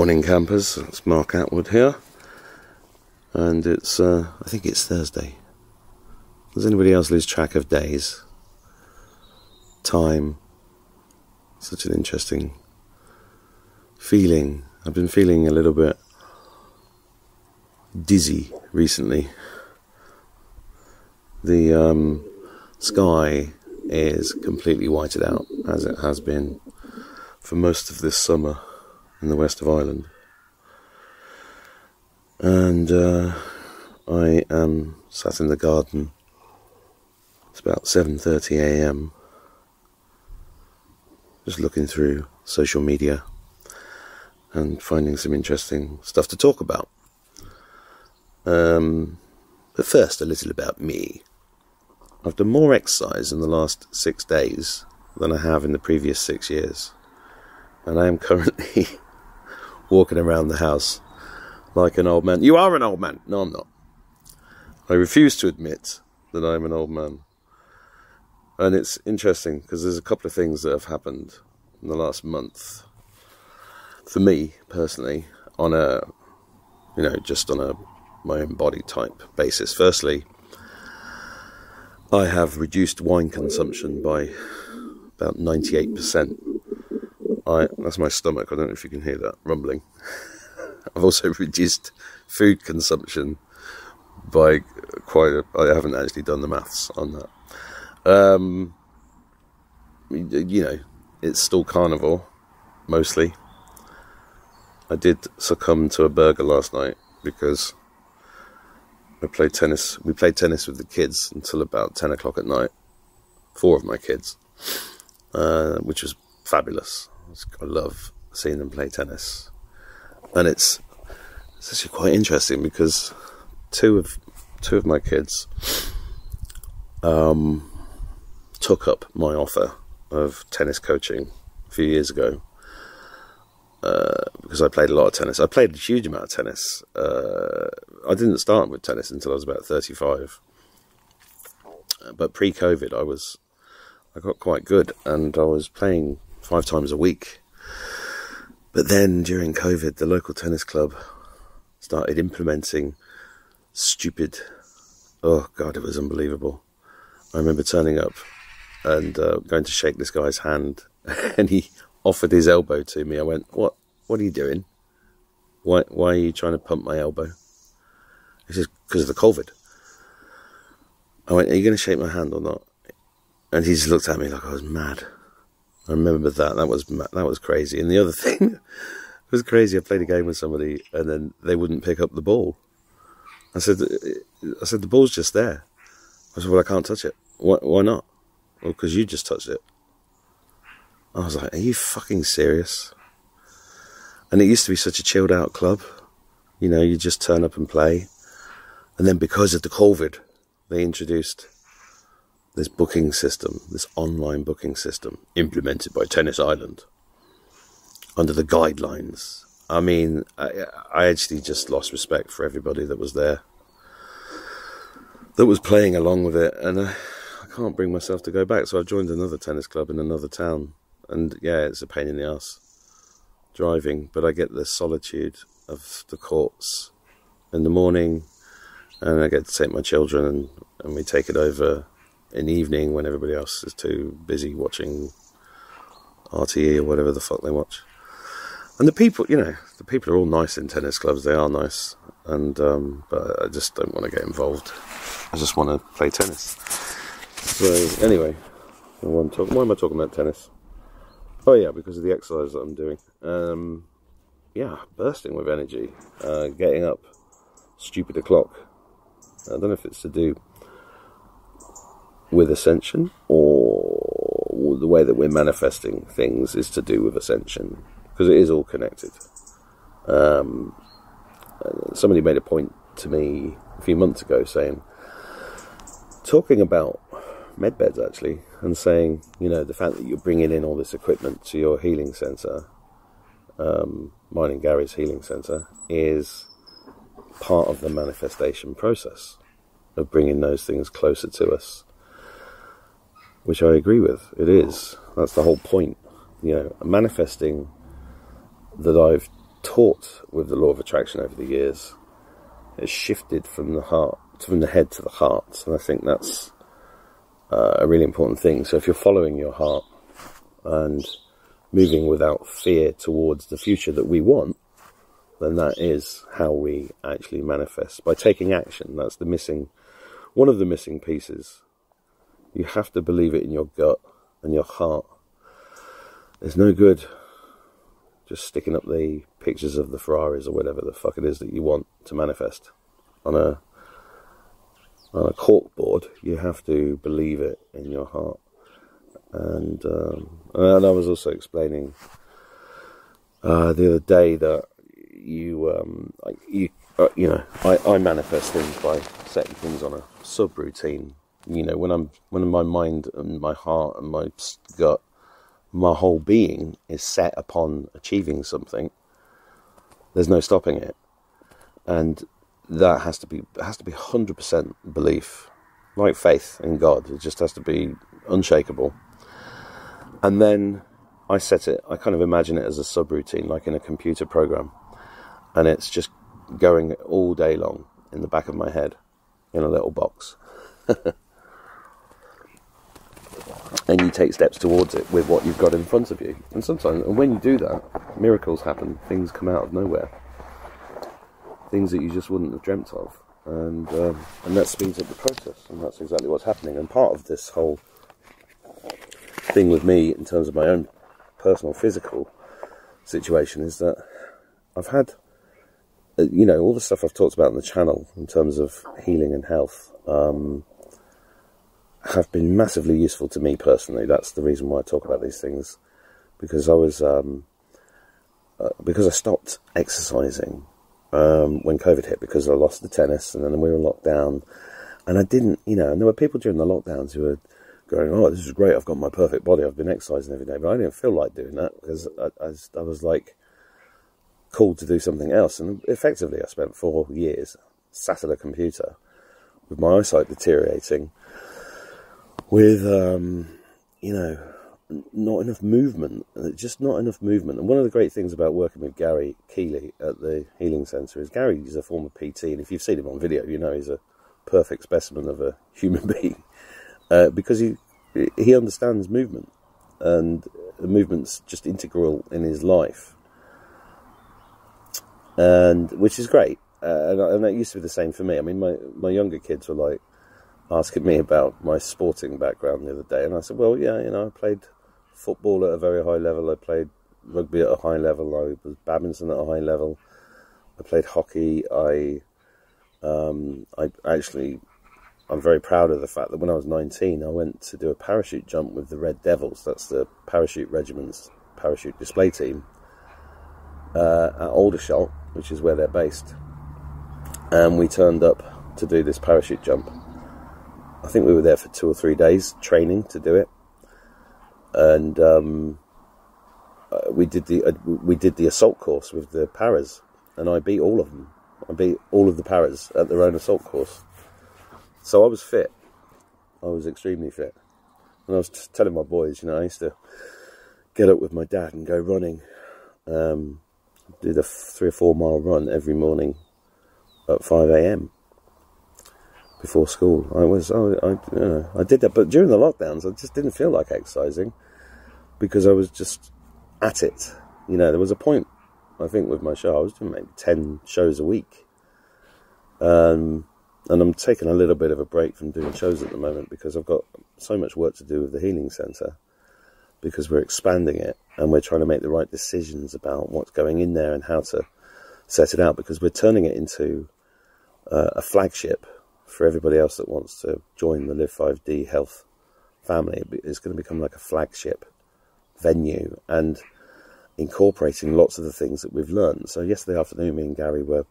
Morning campers, it's Mark Attwood here, and it's, uh, I think it's Thursday. Does anybody else lose track of days? Time? Such an interesting feeling. I've been feeling a little bit dizzy recently. The um, sky is completely whited out, as it has been for most of this summer in the west of Ireland. And uh, I am sat in the garden. It's about 7:30 a.m. Just looking through social media and finding some interesting stuff to talk about. Um, but first, a little about me. I've done more exercise in the last six days than I have in the previous six years, and I am currently walking around the house like an old man. You are an old man. No, I'm not. I refuse to admit that I'm an old man. And it's interesting because there's a couple of things that have happened in the last month for me personally on a, you know, just on a my own body type basis. Firstly, I have reduced wine consumption by about 98%. I, that's my stomach. I don't know if you can hear that rumbling. I've also reduced food consumption by quite. A, I haven't actually done the maths on that. Um, you know, it's still carnivore, mostly. I did succumb to a burger last night because I played tennis. We played tennis with the kids until about ten o'clock at night. Four of my kids, uh, which was fabulous. I love seeing them play tennis, and it's it's actually quite interesting because two of two of my kids um, took up my offer of tennis coaching a few years ago uh, because I played a lot of tennis. I played a huge amount of tennis. Uh, I didn't start with tennis until I was about thirty-five, but pre-COVID, I was I got quite good, and I was playing five times a week. But then during COVID, the local tennis club started implementing stupid. Oh God, it was unbelievable. I remember turning up and uh, going to shake this guy's hand, and he offered his elbow to me. I went, "What? What are you doing? Why? Why are you trying to pump my elbow?" He says, "Because of the COVID." I went, "Are you going to shake my hand or not?" And he just looked at me like I was mad. I remember that. That was that was crazy. And the other thing was crazy. I played a game with somebody, and then they wouldn't pick up the ball. I said, "I said the ball's just there." I said, "Well, I can't touch it. Why, why not?" Well, because you just touched it. I was like, "Are you fucking serious?" And it used to be such a chilled out club. You know, you just turn up and play. And then because of the COVID, they introduced this booking system, this online booking system implemented by Tennis Ireland under the guidelines. I mean, I, I actually just lost respect for everybody that was there, that was playing along with it, and I, I can't bring myself to go back. So I've joined another tennis club in another town, and yeah, it's a pain in the ass driving, but I get the solitude of the courts in the morning, and I get to take my children and, and we take it over in the evening when everybody else is too busy watching RTE or whatever the fuck they watch. And the people, you know, the people are all nice in tennis clubs. They are nice, and um, but I just don't want to get involved. I just want to play tennis. So anyway, why am, I talking about tennis? Oh yeah, because of the exercise that I'm doing. Um, yeah, bursting with energy, uh, getting up stupid o'clock. I don't know if it's to do with ascension or the way that we're manifesting things is to do with ascension because it is all connected. Um, somebody made a point to me a few months ago saying, talking about med beds actually, and saying, you know, the fact that you're bringing in all this equipment to your healing centre, um, mine and Gary's healing centre, is part of the manifestation process of bringing those things closer to us which I agree with. It is. That's the whole point. You know, manifesting that I've taught with the law of attraction over the years has shifted from the heart, from the head to the heart, and I think that's uh, a really important thing. So if you're following your heart and moving without fear towards the future that we want, then that is how we actually manifest by taking action. That's the missing, one of the missing pieces. You have to believe it in your gut and your heart. There's no good just sticking up the pictures of the Ferraris or whatever the fuck it is that you want to manifest on a on a cork board. You have to believe it in your heart. And um, and I was also explaining uh, the other day that you um, you uh, you know I, I manifest things by setting things on a subroutine. You know when I'm when my mind and my heart and my gut, my whole being is set upon achieving something. There's no stopping it, and that has to be has to be hundred percent belief, like faith in God. It just has to be unshakable. And then I set it. I kind of imagine it as a subroutine, like in a computer program and it's just going all day long in the back of my head in a little box. and you take steps towards it with what you've got in front of you. And sometimes, and when you do that, miracles happen. Things come out of nowhere. Things that you just wouldn't have dreamt of, and um, and that speeds up the process. And that's exactly what's happening. And part of this whole thing with me, in terms of my own personal physical situation, is that I've had uh, you know, all the stuff I've talked about on the channel in terms of healing and health um, have been massively useful to me personally. That's the reason why I talk about these things, because I was um, uh, because I stopped exercising um, when COVID hit because I lost the tennis and then we were locked down, and I didn't, you know, and there were people during the lockdowns who were going, "Oh, this is great! I've got my perfect body. I've been exercising every day," but I didn't feel like doing that because I, I, I was like called to do something else. And effectively, I spent four years sat at a computer with my eyesight deteriorating, with, um, you know, not enough movement, just not enough movement. And one of the great things about working with Gary Keeley at the Healing Centre is Gary is a former PT, and if you've seen him on video, you know he's a perfect specimen of a human being uh, because he he understands movement, and movement's just integral in his life and which is great. Uh, and, and that used to be the same for me. I mean, my my younger kids were like asking me about my sporting background the other day, and I said, well, yeah, you know, I played football at a very high level. I played rugby at a high level. I was badminton at a high level. I played hockey. I um, I actually I'm very proud of the fact that when I was 19, I went to do a parachute jump with the Red Devils. That's the parachute regiment's parachute display team uh, at Aldershot, which is where they're based. And we turned up to do this parachute jump. I think we were there for two or three days training to do it, and um, uh, we did the uh, we did the assault course with the paras, and I beat all of them. I beat all of the paras at their own assault course. So I was fit. I was extremely fit, and I was telling my boys, you know, I used to get up with my dad and go running. Um, did a three or four mile run every morning at 5 a.m. before school. I was, I, I, you know, I did that, but during the lockdowns, I just didn't feel like exercising because I was just at it. You know, there was a point, I think, with my show, I was doing maybe 10 shows a week. Um, and I'm taking a little bit of a break from doing shows at the moment because I've got so much work to do with the Healing Centre because we're expanding it and we're trying to make the right decisions about what's going in there and how to set it out because we're turning it into uh, a flagship for everybody else that wants to join the Live 5D health family. It's going to become like a flagship venue and incorporating lots of the things that we've learned. So yesterday afternoon, me and Gary were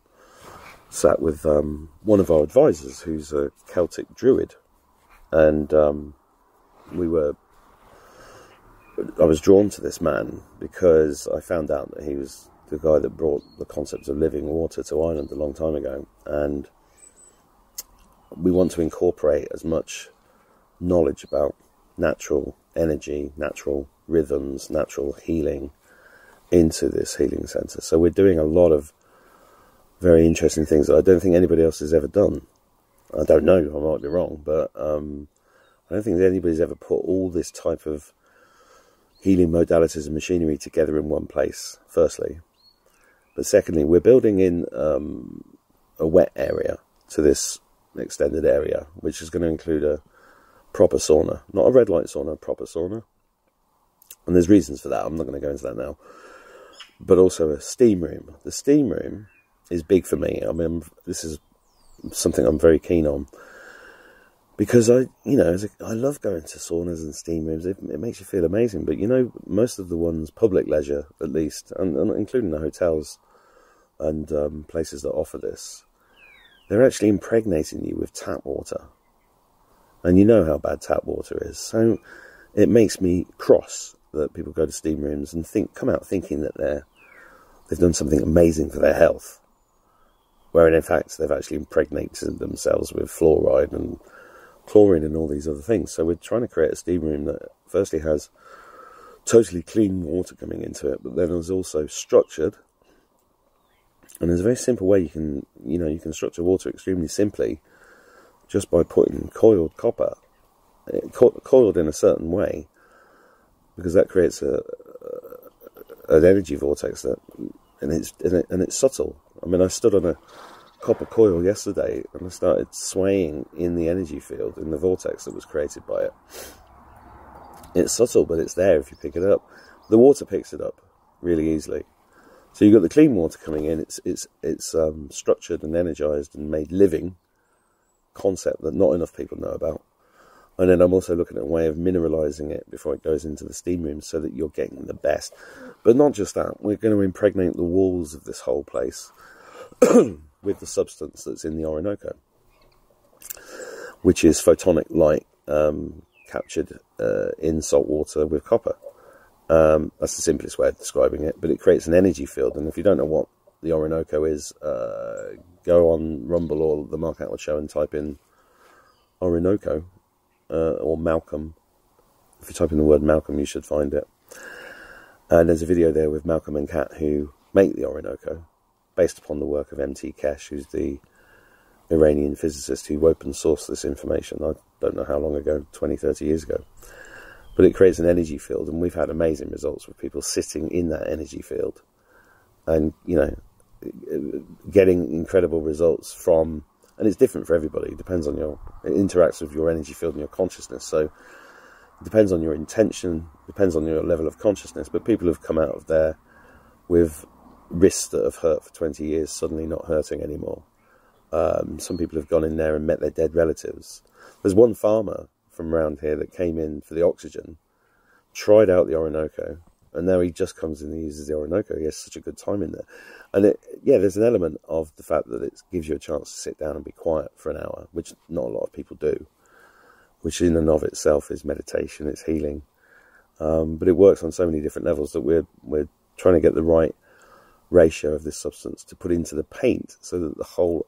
sat with um, one of our advisors who's a Celtic druid and um, we were I was drawn to this man because I found out that he was the guy that brought the concept of living water to Ireland a long time ago, and we want to incorporate as much knowledge about natural energy, natural rhythms, natural healing into this healing center. So we're doing a lot of very interesting things that I don't think anybody else has ever done. I don't know, I might be wrong, but um, I don't think anybody's ever put all this type of healing modalities and machinery together in one place, firstly. But secondly, we're building in um, a wet area to this extended area, which is going to include a proper sauna. Not a red light sauna, proper sauna. And there's reasons for that. I'm not going to go into that now. But also a steam room. The steam room is big for me. I mean, this is something I'm very keen on because I, you know, I love going to saunas and steam rooms. It, it, makes you feel amazing. But you know, most of the ones, public leisure at least, and, and including the hotels and um, places that offer this, they're actually impregnating you with tap water. And you know how bad tap water is. So it makes me cross that people go to steam rooms and think, come out thinking that they're they've done something amazing for their health, wherein in fact they've actually impregnated themselves with fluoride and chlorine and all these other things. So we're trying to create a steam room that firstly has totally clean water coming into it, but then is also structured. And there's a very simple way you can, you know, you can structure water extremely simply, just by putting coiled copper, eh, coiled in a certain way, because that creates a, an energy vortex that, and it's and it's subtle. I mean, I stood on a copper coil yesterday and I started swaying in the energy field in the vortex that was created by it. It's subtle, but it's there if you pick it up. The water picks it up really easily. So you've got the clean water coming in. It's it's it's um, structured and energized and made living concept that not enough people know about. And then I'm also looking at a way of mineralizing it before it goes into the steam room so that you're getting the best. But not just that, we're going to impregnate the walls of this whole place with the substance that's in the Orinoco, which is photonic light um, captured uh, in salt water with copper. Um, that's the simplest way of describing it, but it creates an energy field. And if you don't know what the Orinoco is, uh, go on Rumble or the Mark Attwood Show and type in Orinoco uh, or Malcolm. If you type in the word Malcolm, you should find it. And there's a video there with Malcolm and Kat who make the Orinoco, based upon the work of M.T. Keshe, who's the Iranian physicist who open sourced this information. I don't know how long ago, 20, 30 years ago. But it creates an energy field, and we've had amazing results with people sitting in that energy field and, you know, getting incredible results from and it's different for everybody. It depends on your it interacts with your energy field and your consciousness. So it depends on your intention, depends on your level of consciousness. But people have come out of there with wrists that have hurt for 20 years suddenly not hurting anymore. Um, some people have gone in there and met their dead relatives. There's one farmer from around here that came in for the oxygen, tried out the Orinoco, and now he just comes in and uses the Orinoco. He has such a good time in there. And it, yeah, there's an element of the fact that it gives you a chance to sit down and be quiet for an hour, which not a lot of people do, which in and of itself is meditation, it's healing. Um, but it works on so many different levels that we're we're trying to get the right ratio of this substance to put into the paint so that the whole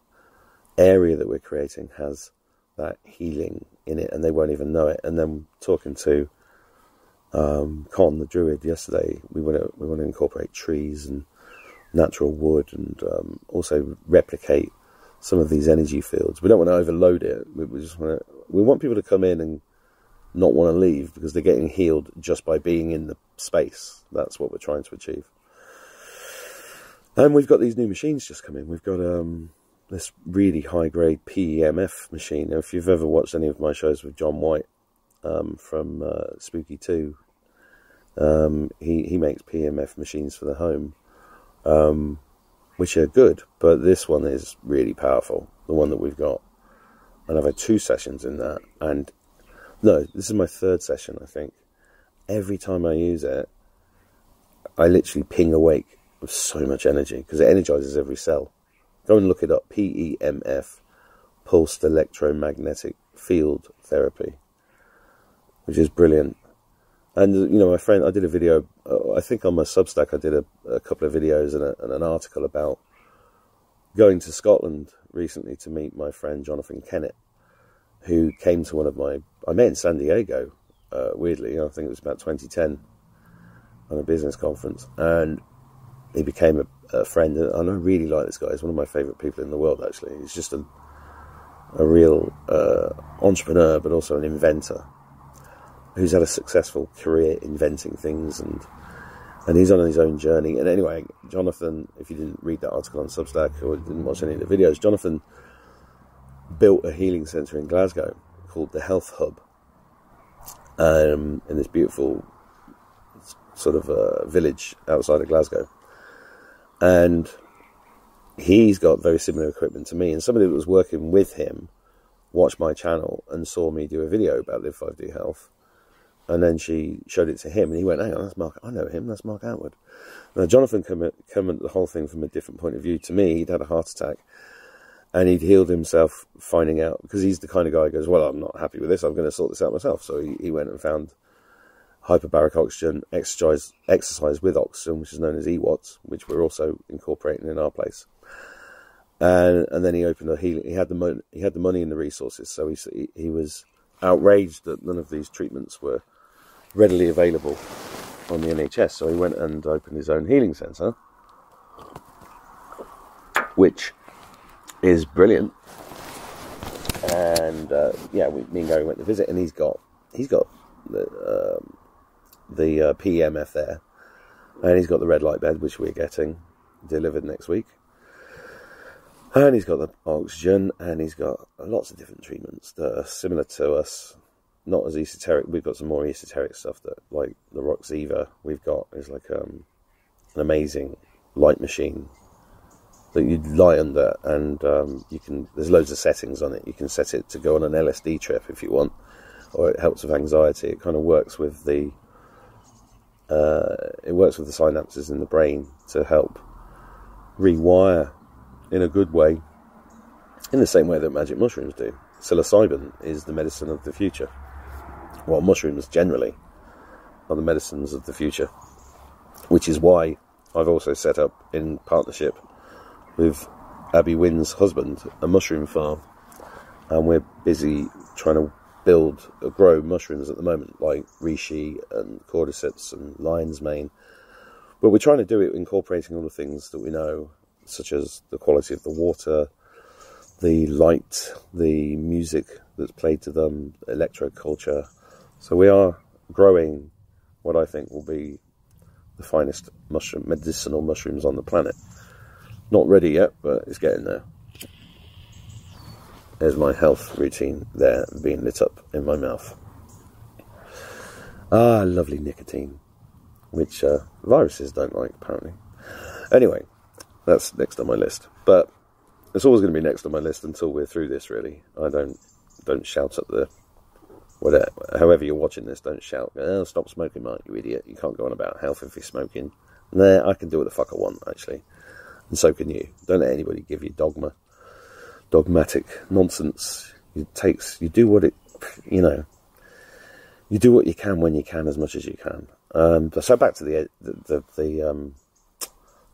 area that we're creating has that healing in it and they won't even know it. And then talking to um, Con, the druid, yesterday, we want to we want to incorporate trees and natural wood and um, also replicate some of these energy fields. We don't want to overload it. We, we just want to, we want people to come in and not want to leave because they're getting healed just by being in the space. That's what we're trying to achieve. And we've got these new machines just come in. We've got um, this really high grade PEMF machine. If you've ever watched any of my shows with John White um, from uh, Spooky 2, um, he, he makes PEMF machines for the home um, which are good, but this one is really powerful, the one that we've got. And I've had two sessions in that, and no, this is my third session, I think. Every time I use it, I literally ping awake with so much energy because it energizes every cell. Go and look it up PEMF, pulsed electromagnetic field therapy, which is brilliant. And you know, my friend, I did a video. Uh, I think on my Substack, I did a, a couple of videos and, a, and, an article about going to Scotland recently to meet my friend Jonathan Kennett, who came to one of my. I met in San Diego. Uh, weirdly, I think it was about 2010 on a business conference, and he became a, a friend, and I really like this guy. He's one of my favourite people in the world. Actually, he's just a a real uh, entrepreneur, but also an inventor who's had a successful career inventing things and and he's on his own journey. And anyway, Jonathan, if you didn't read that article on Substack or didn't watch any of the videos, Jonathan built a healing centre in Glasgow called the Health Hub um, in this beautiful sort of uh, village outside of Glasgow. And he's got very similar equipment to me. And somebody that was working with him watched my channel and saw me do a video about Live 5D Health and then she showed it to him, and he went, "Hang on, that's Mark. I know him. That's Mark Attwood." Now Jonathan came at, the whole thing from a different point of view. To me, he'd had a heart attack, and he'd healed himself, finding out because he's the kind of guy who goes, "Well, I'm not happy with this. I'm going to sort this out myself." So he, he went and found hyperbaric oxygen, exercise exercise with oxygen, which is known as EWOTS, which we're also incorporating in our place. And and then he opened a healing. He had the money. He had the money and the resources. So he he was outraged that none of these treatments were readily available on the NHS. So he went and opened his own healing centre, which is brilliant. And uh, yeah, we, me and Gary went to visit, and he's got he's got the um, the uh, PEMF there, and he's got the red light bed, which we're getting delivered next week. And he's got the oxygen, and he's got lots of different treatments that are similar to us not as esoteric. We've got some more esoteric stuff that, like the Roxiva, we've got is like um, an amazing light machine that you lie under, and um, you can. There's loads of settings on it. You can set it to go on an LSD trip if you want, or it helps with anxiety. It kind of works with the. Uh, it works with the synapses in the brain to help rewire in a good way, in the same way that magic mushrooms do. Psilocybin is the medicine of the future well, mushrooms generally are the medicines of the future, which is why I've also set up in partnership with Abby Wynne's husband a mushroom farm, and we're busy trying to build, or grow mushrooms at the moment, like reishi and cordyceps and lion's mane. But we're trying to do it incorporating all the things that we know, such as the quality of the water, the light, the music that's played to them, electro culture, so we are growing what I think will be the finest mushroom, medicinal mushrooms on the planet. Not ready yet, but it's getting there. There's my health routine there being lit up in my mouth. Ah, lovely nicotine, which uh, viruses don't like, apparently. Anyway, that's next on my list. But it's always going to be next on my list until we're through this, really. I don't don't shout at the whatever, however you're watching this, don't shout, oh, stop smoking, Mark, you idiot. You can't go on about health if you're smoking. Nah, I can do what the fuck I want, actually. And so can you. Don't let anybody give you dogma, dogmatic nonsense. It takes, you do what it, you know, you do what you can when you can as much as you can. Um, so back to the, the, the, the, um,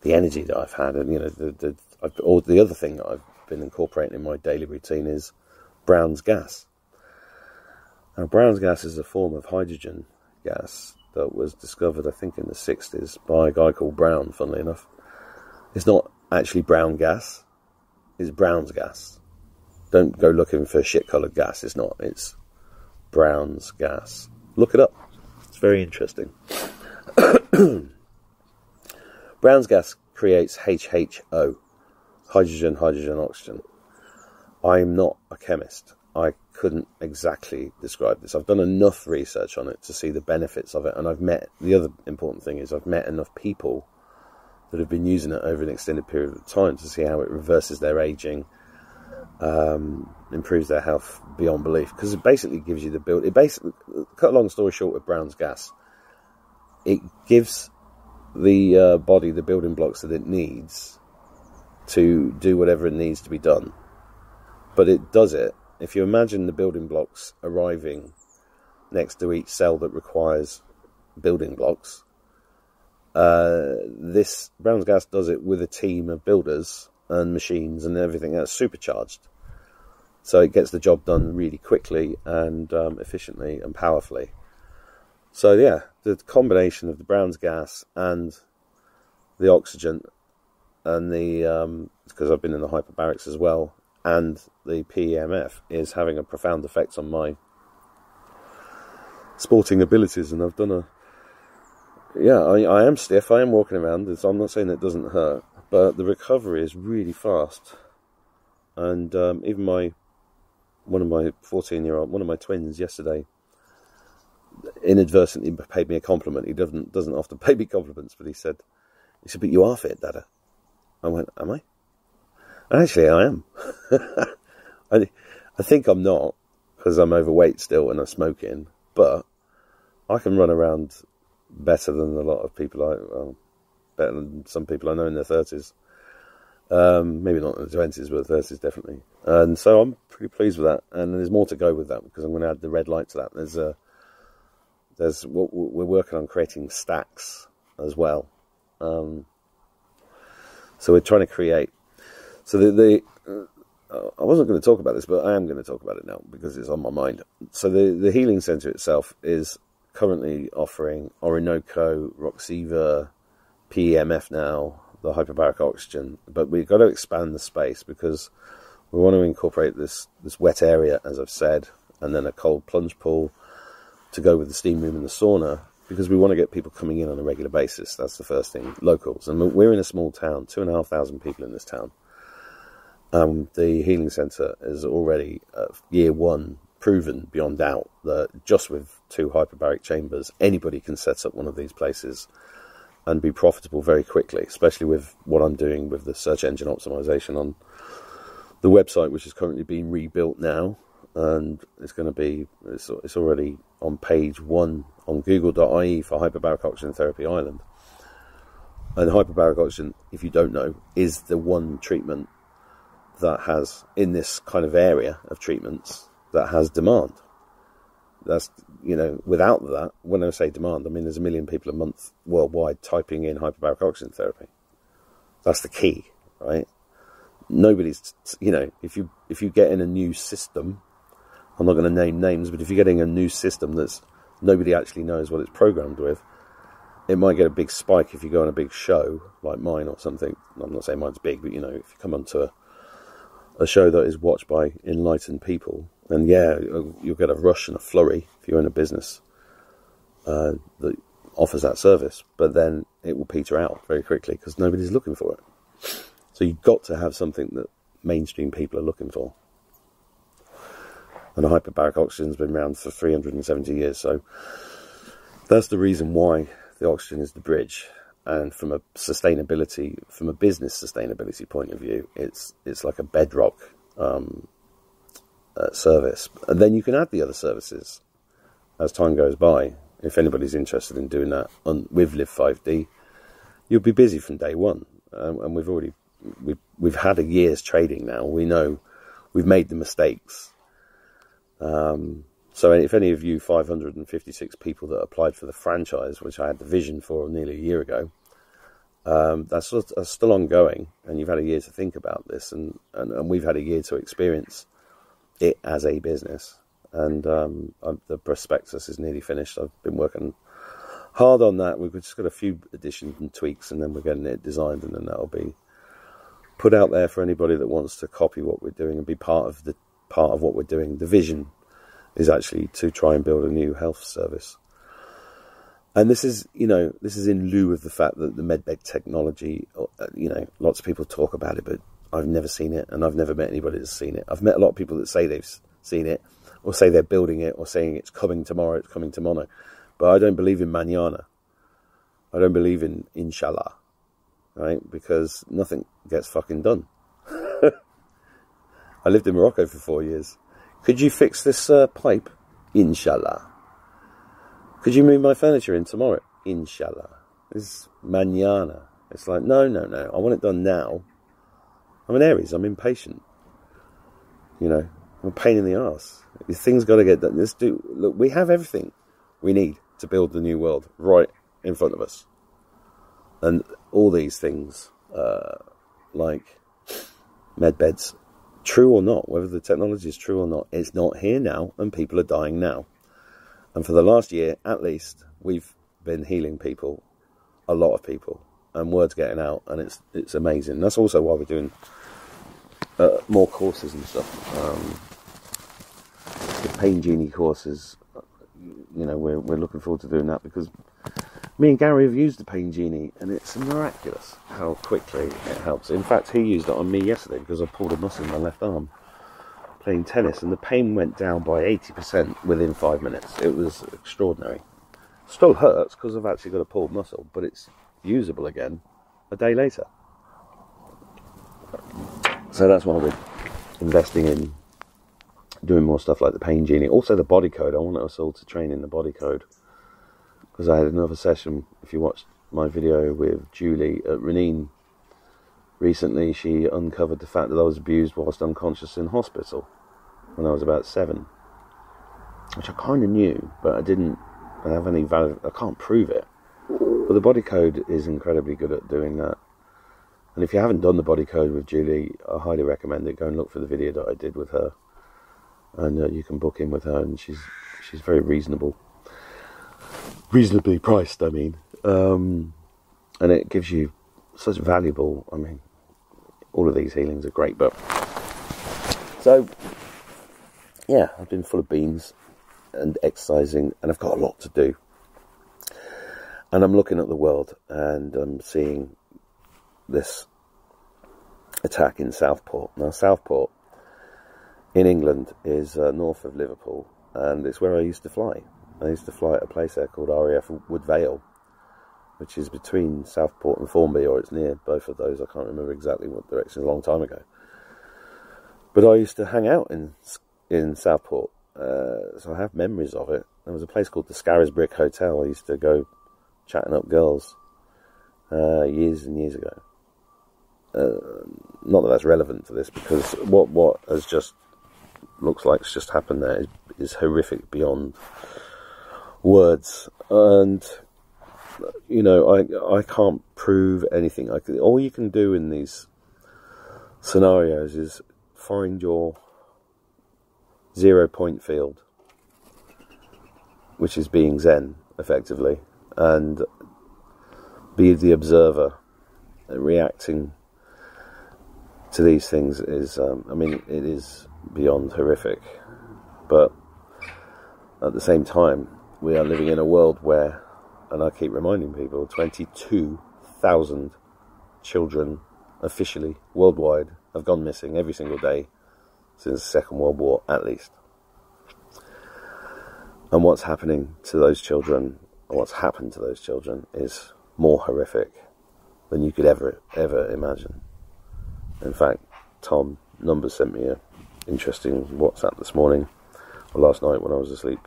the energy that I've had, and you know, the, the, I've, or the other thing that I've been incorporating in my daily routine is Brown's gas. Now, Brown's gas is a form of hydrogen gas that was discovered, I think, in the 60s by a guy called Brown, funnily enough. It's not actually brown gas, it's Brown's gas. Don't go looking for shit coloured gas, it's not. It's Brown's gas. Look it up, it's very interesting. Brown's gas creates HHO, hydrogen, hydrogen, oxygen. I'm not a chemist. I couldn't exactly describe this. I've done enough research on it to see the benefits of it, and I've met the other important thing is I've met enough people that have been using it over an extended period of time to see how it reverses their aging, um, improves their health beyond belief. Because it basically gives you the build. It basically, cut a long story short, with Brown's gas, it gives the uh, body the building blocks that it needs to do whatever it needs to be done. But it does it if you imagine the building blocks arriving next to each cell that requires building blocks, uh, this Brown's Gas does it with a team of builders and machines and everything else supercharged. So it gets the job done really quickly and um, efficiently and powerfully. So yeah, the combination of the Brown's gas and the oxygen and the um, because I've been in the hyperbarics as well, and the PEMF is having a profound effect on my sporting abilities, and I've done a yeah, I, I am stiff. I am walking around. It's, I'm not saying it doesn't hurt, but the recovery is really fast. And um, even my one of my 14 year old, one of my twins yesterday, inadvertently paid me a compliment. He doesn't doesn't often pay me compliments, but he said, he said, "But you are fit, Dada." I went, "Am I?" And actually, I am. I I think I'm not because I'm overweight still and I'm smoking, but I can run around better than a lot of people I well, better than some people I know in their thirties. Um, maybe not in the twenties, but thirties definitely. And so I'm pretty pleased with that. And there's more to go with that because I'm going to add the red light to that. There's a there's what we're working on creating stacks as well. Um, so we're trying to create. So the, the uh, I wasn't going to talk about this, but I am going to talk about it now because it's on my mind. So the the healing center itself is currently offering Orinoco, Roxiva, PEMF now, the hyperbaric oxygen, but we've got to expand the space because we want to incorporate this, this wet area, as I've said, and then a cold plunge pool to go with the steam room and the sauna because we want to get people coming in on a regular basis. That's the first thing, locals. And we're in a small town, two and a half thousand people in this town. Um, the healing centre is already uh, year one proven beyond doubt that just with two hyperbaric chambers, anybody can set up one of these places and be profitable very quickly, especially with what I'm doing with the search engine optimization on the website, which is currently being rebuilt now. And it's going to be, it's, it's already on page one on google.ie for hyperbaric oxygen therapy Ireland. And hyperbaric oxygen, if you don't know, is the one treatment that has, in this kind of area of treatments, that has demand. That's you know, without that, when I say demand, I mean there's a million people a month worldwide typing in hyperbaric oxygen therapy. That's the key, right? Nobody's, you know, if you if you get in a new system, I'm not going to name names, but if you're getting a new system that's nobody actually knows what it's programmed with, it might get a big spike if you go on a big show like mine or something. I'm not saying mine's big, but you know, if you come onto a, a show that is watched by enlightened people, and yeah, you'll get a rush and a flurry if you're in a business uh, that offers that service, but then it will peter out very quickly because nobody's looking for it. So you've got to have something that mainstream people are looking for. And hyperbaric oxygen has been around for 370 years, so that's the reason why the oxygen is the bridge. And from a sustainability, from a business sustainability point of view, it's it's like a bedrock um, uh, service. And then you can add the other services as time goes by. If anybody's interested in doing that on, with Live 5D, you'll be busy from day one. Um, and we've already we've we've had a year's trading now. We know we've made the mistakes. Um, so if any of you 556 people that applied for the franchise, which I had the vision for nearly a year ago, um, that's, that's, still ongoing, and you've had a year to think about this, and, and, and we've had a year to experience it as a business. And um, the prospectus is nearly finished. I've been working hard on that. We've just got a few additions and tweaks, and then we're getting it designed, and then that'll be put out there for anybody that wants to copy what we're doing and be part of the part of what we're doing. The vision is actually to try and build a new health service. And this is, you know, this is in lieu of the fact that the medbed technology, uh, you know, lots of people talk about it, but I've never seen it, and I've never met anybody that's seen it. I've met a lot of people that say they've seen it, or say they're building it, or saying it's coming tomorrow, it's coming tomorrow. But I don't believe in manana. I don't believe in inshallah, right? Because nothing gets fucking done. I lived in Morocco for four years. Could you fix this uh, pipe? Inshallah. Could you move my furniture in tomorrow? Inshallah. It's manana. It's like, no, no, no. I want it done now. I'm an Aries. I'm impatient. You know, I'm a pain in the ass. These things got to get done. Let's do. Look, we have everything we need to build the new world right in front of us, and all these things, uh, like med beds, true or not, whether the technology is true or not, it's not here now, and people are dying now. And for the last year, at least, we've been healing people, a lot of people, and words getting out, and it's it's amazing. That's also why we're doing uh, more courses and stuff. Um, the Pain Genie courses, you know, we're we're looking forward to doing that because me and Gary have used the Pain Genie, and it's miraculous how quickly it helps. In fact, he used it on me yesterday because I pulled a muscle in my left arm playing tennis, and the pain went down by 80% within five minutes. It was extraordinary. Still hurts because I've actually got a pulled muscle, but it's usable again a day later. So that's why we're investing in doing more stuff like the Pain Genie. Also, the body code. I want us all to train in the body code because I had another session. If you watched my video with Julie at Renine recently, she uncovered the fact that I was abused whilst unconscious in hospital when I was about seven, which I kind of knew, but I didn't I have any valid. I can't prove it. But the body code is incredibly good at doing that. And if you haven't done the body code with Julie, I highly recommend it. Go and look for the video that I did with her, and uh, you can book in with her. And she's she's very reasonable reasonably priced, I mean. Um, and it gives you such valuable, I mean, all of these healings are great, but. So, yeah, I've been full of beans and exercising, and I've got a lot to do. And I'm looking at the world and I'm seeing this attack in Southport. Now, Southport in England is uh, north of Liverpool, and it's where I used to fly. I used to fly at a place there called RAF Woodvale, which is between Southport and Formby, or it's near both of those. I can't remember exactly what direction, a long time ago. But I used to hang out in in Southport, uh, so I have memories of it. There was a place called the Scarisbrick Hotel. I used to go chatting up girls uh, years and years ago. Uh, not that that's relevant to this, because what what has just looks like it's just happened there is, is horrific beyond words, and you know, I I can't prove anything. I all you can do in these scenarios is find your zero point field, which is being Zen effectively, and be the observer, reacting to these things is, um, I mean, it is beyond horrific, but at the same time, we are living in a world where, and I keep reminding people, 22,000 children officially worldwide have gone missing every single day since the Second World War, at least. And what's happening to those children, what's happened to those children, is more horrific than you could ever, ever imagine. In fact, Tom Numbers sent me a interesting WhatsApp this morning, or last night when I was asleep,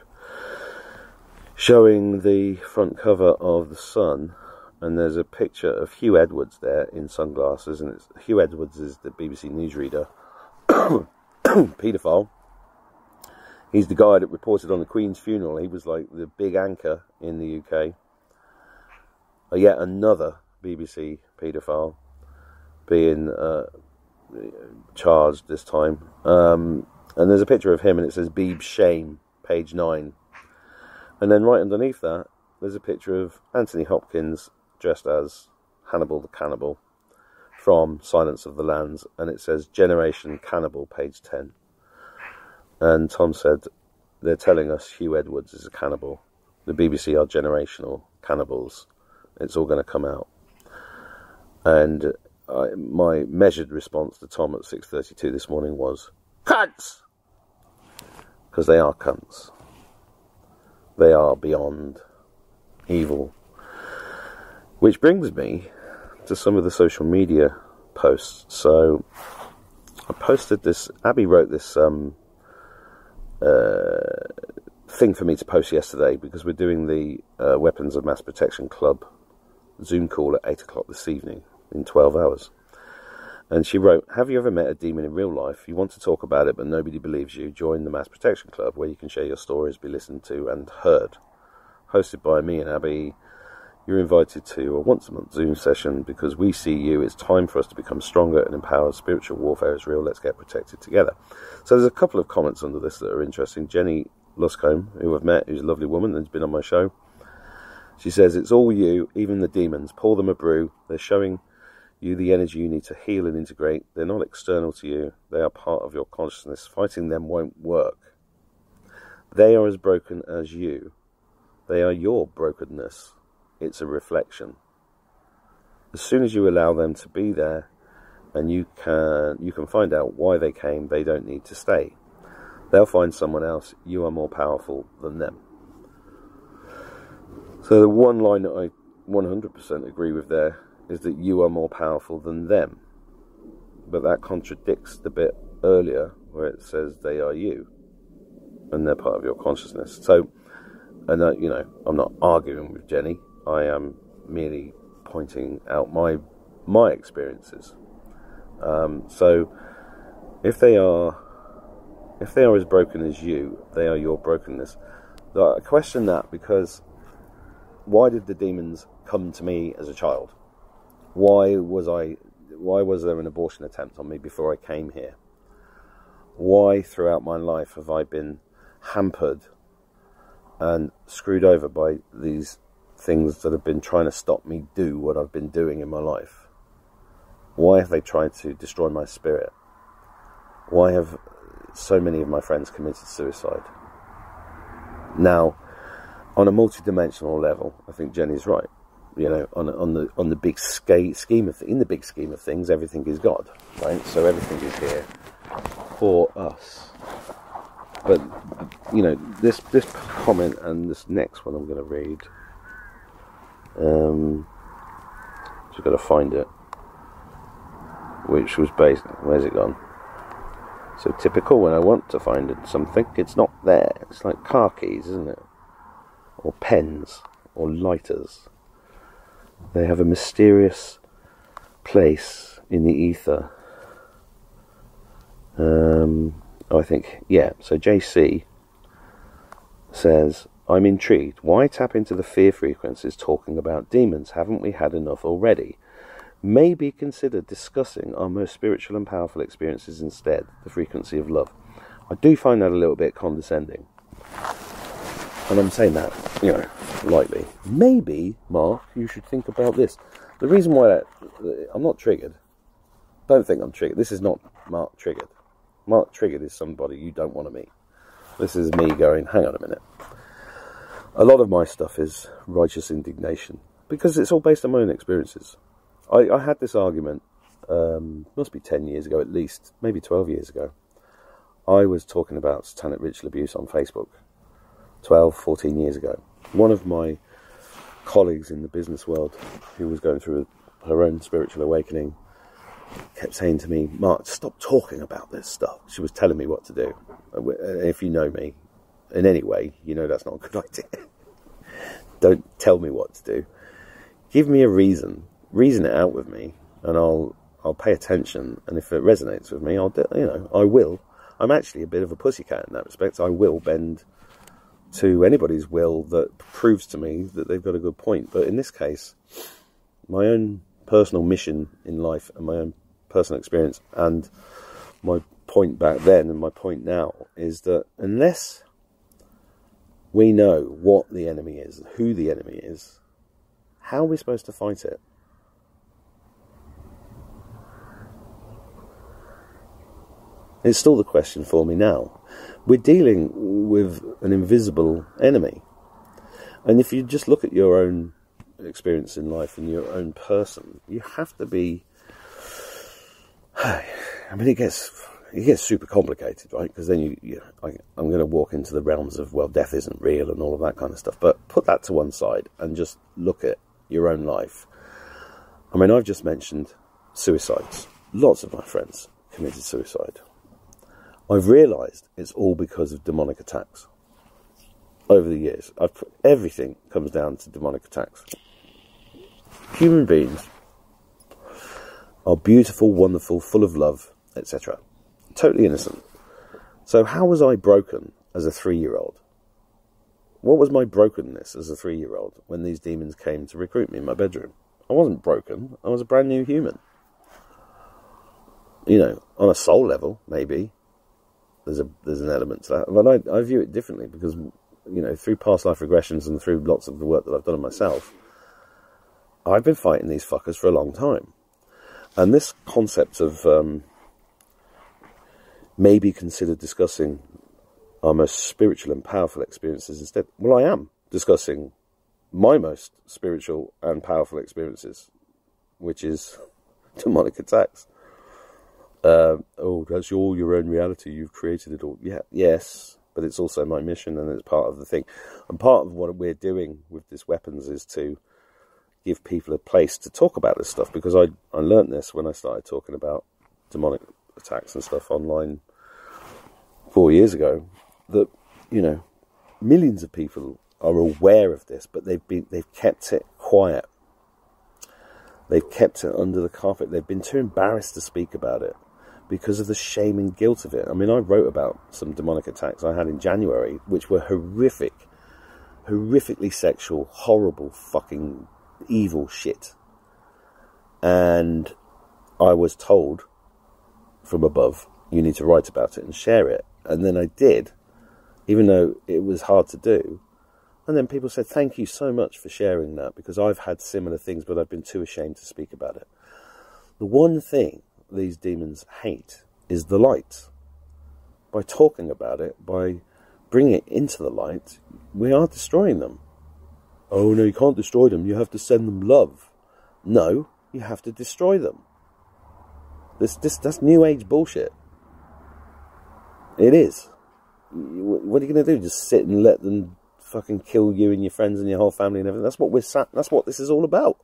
showing the front cover of The Sun, and there's a picture of Huw Edwards there in sunglasses, and it's Huw Edwards is the BBC newsreader, paedophile. He's the guy that reported on the Queen's funeral. He was like the big anchor in the UK. Uh, yet another BBC paedophile being uh, charged this time. Um, and there's a picture of him, and it says Beeb Shame, page 9. And then right underneath that, there's a picture of Anthony Hopkins dressed as Hannibal the Cannibal from Silence of the Lambs, and it says Generation Cannibal, page 10. And Tom said, They're telling us Huw Edwards is a cannibal. The BBC are generational cannibals. It's all going to come out. And I, my measured response to Tom at 6.32 this morning was, Cunts! Because they are cunts. They are beyond evil. Which brings me to some of the social media posts. So I posted this, Abby wrote this um, uh, thing for me to post yesterday because we're doing the uh, Weapons of Mass Protection Club Zoom call at 8 o'clock this evening in 12 hours. And she wrote, Have you ever met a demon in real life? You want to talk about it, but nobody believes you. Join the Mass Protection Club, where you can share your stories, be listened to, and heard. Hosted by me and Abby, you're invited to a once a month Zoom session because we see you. It's time for us to become stronger and empowered. Spiritual warfare is real. Let's get protected together. So there's a couple of comments under this that are interesting. Jenny Luscombe, who I've met, who's a lovely woman and has been on my show, She says, It's all you, even the demons. Pour them a brew. They're showing you the energy you need to heal and integrate. They're not external to you, they are part of your consciousness. Fighting them won't work. They are as broken as you. They are your brokenness. It's a reflection. As soon as you allow them to be there and you can you can find out why they came, they don't need to stay. They'll find someone else. You are more powerful than them. So the one line that I 100% agree with there is that you are more powerful than them. But that contradicts the bit earlier where it says they are you and they're part of your consciousness. So, and you know, I'm not arguing with Jenny. I am merely pointing out my my experiences. Um, so, if they are if they are as broken as you, they are your brokenness. I question that because why did the demons come to me as a child? Why was I? Why was there an abortion attempt on me before I came here? Why throughout my life have I been hampered and screwed over by these things that have been trying to stop me do what I've been doing in my life? Why have they tried to destroy my spirit? Why have so many of my friends committed suicide? Now, on a multi-dimensional level, I think Jenny's right. You know, on on the on the big scale, scheme of in the big scheme of things, everything is God, right? So everything is here for us. But you know, this this comment and this next one I'm going to read. Um, just got to find it. Which was based. Where's it gone? So typical when I want to find something, it's not there. It's like car keys, isn't it? Or pens, or lighters. They have a mysterious place in the ether. Um, I think, yeah. So JC says, I'm intrigued. Why tap into the fear frequencies talking about demons? Haven't we had enough already? Maybe consider discussing our most spiritual and powerful experiences instead, the frequency of love. I do find that a little bit condescending. And I'm saying that, you know, lightly. Maybe, Mark, you should think about this. The reason why I'm not triggered, don't think I'm triggered. This is not Mark triggered. Mark triggered is somebody you don't want to meet. This is me going, hang on a minute. A lot of my stuff is righteous indignation because it's all based on my own experiences. I, I had this argument, um, must be 10 years ago at least, maybe 12 years ago. I was talking about satanic ritual abuse on Facebook 12, 14 years ago. One of my colleagues in the business world who was going through her own spiritual awakening kept saying to me, Mark, stop talking about this stuff. She was telling me what to do. If you know me in any way, you know that's not a good idea. Don't tell me what to do. Give me a reason. Reason it out with me, and I'll I'll pay attention. And if it resonates with me, I'll do, you know I will. I'm actually a bit of a pussycat in that respect. I will bend to anybody's will that proves to me that they've got a good point. But in this case, my own personal mission in life and my own personal experience and my point back then and my point now is that unless we know what the enemy is, who the enemy is, how are we supposed to fight it? It's still the question for me now. We're dealing with an invisible enemy. And if you just look at your own experience in life and your own person, you have to be. I mean, it gets it gets super complicated, right? Because then you, you I, I'm going to walk into the realms of well, death isn't real and all of that kind of stuff. But put that to one side and just look at your own life. I mean, I've just mentioned suicides. Lots of my friends committed suicide. I've realised it's all because of demonic attacks. Over the years, I've everything comes down to demonic attacks. Human beings are beautiful, wonderful, full of love, etc. Totally innocent. So, how was I broken as a three year old? What was my brokenness as a three year old when these demons came to recruit me in my bedroom? I wasn't broken, I was a brand new human. You know, on a soul level, maybe there's a there's an element to that, but I, I view it differently because you know, through past life regressions and through lots of the work that I've done on myself, I've been fighting these fuckers for a long time. And this concept of um, maybe consider discussing our most spiritual and powerful experiences instead. Well, I am discussing my most spiritual and powerful experiences, which is demonic attacks. Uh, oh, that's all your own reality. You've created it all. Yeah, yes, but it's also my mission and it's part of the thing. And part of what we're doing with this weapons is to give people a place to talk about this stuff because I, I learned this when I started talking about demonic attacks and stuff online four years ago that, you know, millions of people are aware of this, but they've been they've kept it quiet. They've kept it under the carpet. They've been too embarrassed to speak about it because of the shame and guilt of it. I mean, I wrote about some demonic attacks I had in January, which were horrific, horrifically sexual, horrible, fucking evil shit. And I was told from above, you need to write about it and share it. And then I did, even though it was hard to do. And then people said, thank you so much for sharing that because I've had similar things, but I've been too ashamed to speak about it. The one thing these demons hate is the light. By talking about it, by bringing it into the light, we are destroying them. Oh no, you can't destroy them. You have to send them love. No, you have to destroy them. This, this, that's new age bullshit. It is. What are you going to do? Just sit and let them fucking kill you and your friends and your whole family and everything? That's what we're sat. That's what this is all about.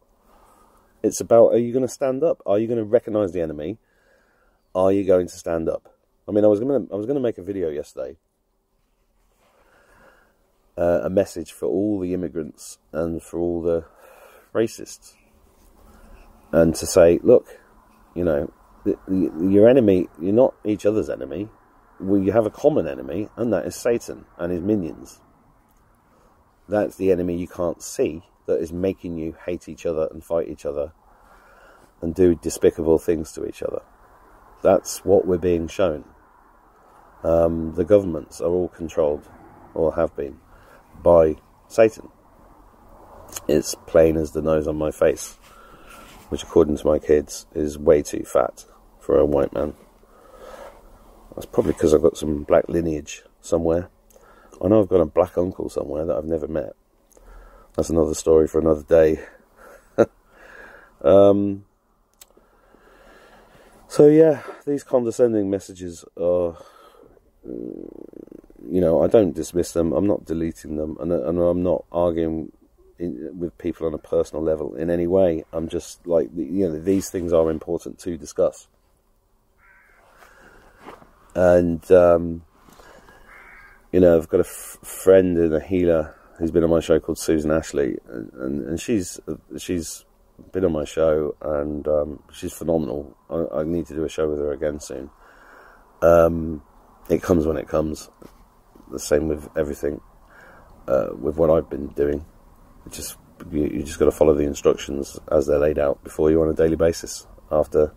It's about: Are you going to stand up? Are you going to recognise the enemy? Are you going to stand up? I mean, I was going to I was going to make a video yesterday uh, a message for all the immigrants and for all the racists. And to say, look, you know, the, your enemy, you're not each other's enemy. We you have a common enemy, and that is Satan and his minions. That's the enemy you can't see that is making you hate each other and fight each other and do despicable things to each other. That's what we're being shown. Um, the governments are all controlled, or have been, by Satan. It's plain as the nose on my face, which, according to my kids, is way too fat for a white man. That's probably because I've got some black lineage somewhere. I know I've got a black uncle somewhere that I've never met. That's another story for another day. um, so, yeah, these condescending messages are you know, I don't dismiss them. I'm not deleting them, and, and I'm not arguing in, with people on a personal level in any way. I'm just like, you know, these things are important to discuss. And, um, you know, I've got a friend and a healer who's been on my show called Susan Ashley, and, and, and she's she's been on my show, and um, she's phenomenal. I, I, need to do a show with her again soon. Um, it comes when it comes the same with everything. Uh, with what I've been doing, it just you, you just got to follow the instructions as they're laid out before you on a daily basis. After